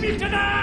Schmiedene!